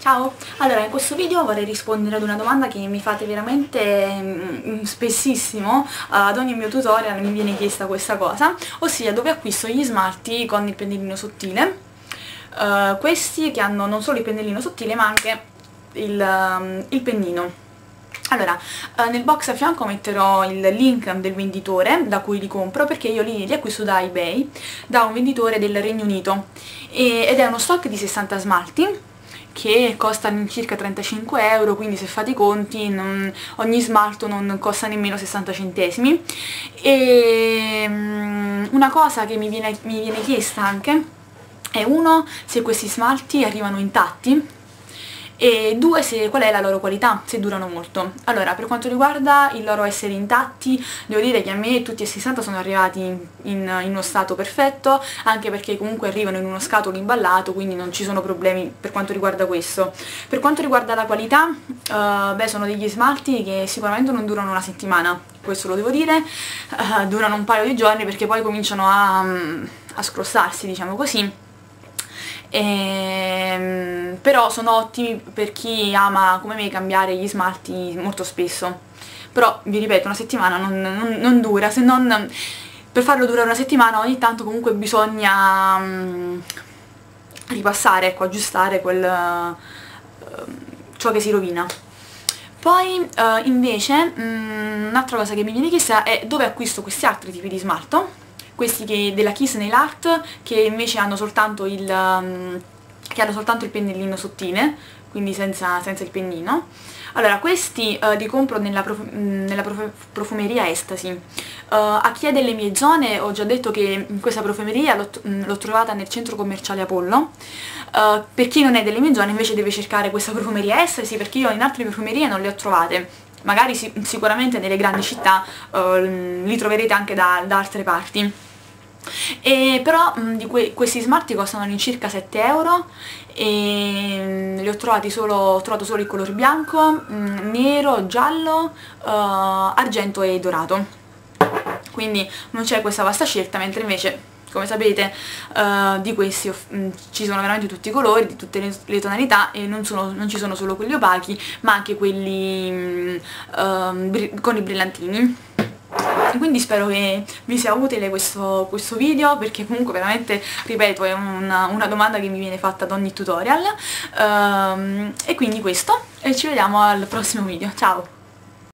Ciao! Allora, in questo video vorrei rispondere ad una domanda che mi fate veramente mm, spessissimo, ad ogni mio tutorial mi viene chiesta questa cosa, ossia dove acquisto gli smalti con il pennellino sottile. Uh, questi che hanno non solo il pennellino sottile ma anche il, um, il pennino. Allora, uh, nel box a fianco metterò il link del venditore da cui li compro perché io li, li acquisto da eBay, da un venditore del Regno Unito e, ed è uno stock di 60 smalti che costano circa 35 euro, quindi se fate i conti non, ogni smalto non costa nemmeno 60 centesimi. E um, una cosa che mi viene, mi viene chiesta anche è uno se questi smalti arrivano intatti e due se, qual è la loro qualità, se durano molto. Allora, per quanto riguarda il loro essere intatti, devo dire che a me tutti e 60 sono arrivati in, in, in, uno stato perfetto, anche perché comunque arrivano in uno scatolo imballato, quindi non ci sono problemi per quanto riguarda questo. Per quanto riguarda la qualità, uh, beh, sono degli smalti che sicuramente non durano una settimana, questo lo devo dire, uh, durano un paio di giorni perché poi cominciano a, um, a scrossarsi, diciamo così ehm, però sono ottimi per chi ama come me cambiare gli smalti molto spesso. Però vi ripeto una settimana non, non, non dura se non per farlo durare una settimana ogni tanto comunque bisogna um, ripassare, ecco, aggiustare quel, uh, ciò che si rovina. Poi uh, invece um, un'altra cosa che mi viene chiesta è dove acquisto questi altri tipi di smalto questi che, della Kiss Nail Art che invece hanno soltanto il, um, che hanno soltanto il pennellino sottile, quindi senza, senza il pennino. Allora, questi uh, li compro nella, prof nella prof profumeria Estasi. Uh, a chi è delle mie zone ho già detto che questa profumeria l'ho trovata nel centro commerciale Apollo. Uh, per chi non è delle mie zone invece deve cercare questa profumeria Estasi perché io in altre profumerie non le ho trovate. Magari si sicuramente nelle grandi città li troverete anche da, da altre parti. E però mh, que questi smalti costano all'incirca 7 euro e mh, li ho trovati solo, ho trovato solo il colore bianco, mh, nero, giallo, uh, argento e dorato. Quindi non c'è questa vasta scelta mentre invece come sapete uh, di questi ci sono veramente tutti i colori, di tutte le, le tonalità e non, sono, non, ci sono solo quelli opachi ma anche quelli uh, con i brillantini quindi spero che vi sia utile questo, questo video perché comunque veramente, ripeto, è una, una, domanda che mi viene fatta ad ogni tutorial um, e quindi questo e ci vediamo al prossimo video, ciao!